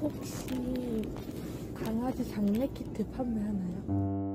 혹시 강아지 장례 키트 판매하나요?